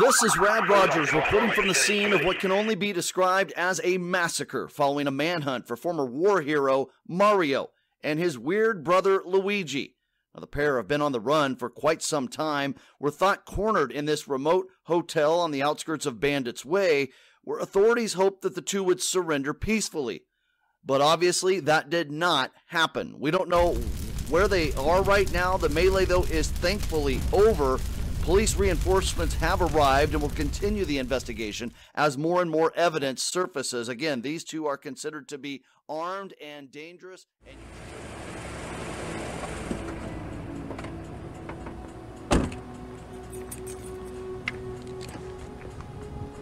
This is Rad Rogers reporting from the scene of what can only be described as a massacre following a manhunt for former war hero Mario and his weird brother Luigi. Now, the pair have been on the run for quite some time, were thought cornered in this remote hotel on the outskirts of Bandits Way, where authorities hoped that the two would surrender peacefully. But obviously, that did not happen. We don't know where they are right now. The melee, though, is thankfully over. Police reinforcements have arrived and will continue the investigation as more and more evidence surfaces. Again, these two are considered to be armed and dangerous. And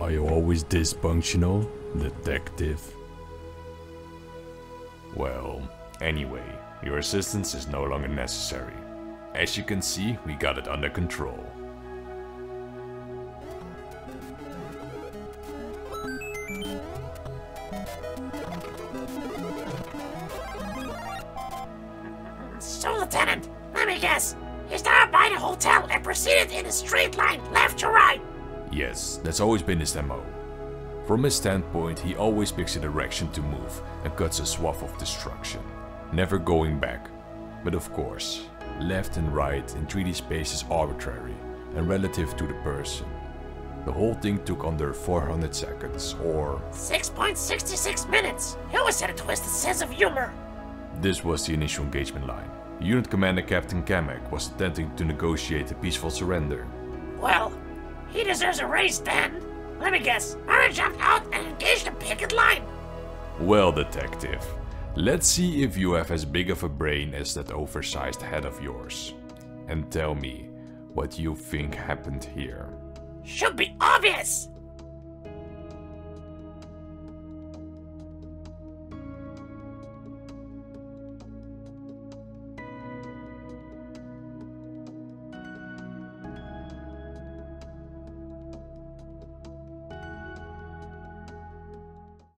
Are you always dysfunctional, detective? Well, anyway, your assistance is no longer necessary. As you can see, we got it under control. So, Lieutenant, let me guess. He stopped by the hotel and proceeded in a straight line, left to right. Yes, that's always been his MO. From his standpoint, he always picks a direction to move and cuts a swath of destruction, never going back. But of course, left and right in 3D space is arbitrary and relative to the person. The whole thing took under 400 seconds, or 6.66 minutes. He always had a twisted sense of humor. this was the initial engagement line. Unit Commander Captain Kamek was attempting to negotiate a peaceful surrender. Well, he deserves a raise then. Let me guess. I jumped out and engaged the picket line. Well, detective, let's see if you have as big of a brain as that oversized head of yours. And tell me what you think happened here. Should be obvious.